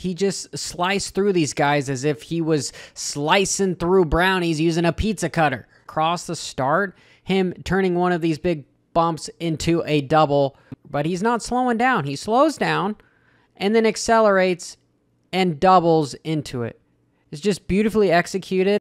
he just sliced through these guys as if he was slicing through brownies using a pizza cutter. Across the start, him turning one of these big bumps into a double, but he's not slowing down. He slows down and then accelerates and doubles into it. It's just beautifully executed.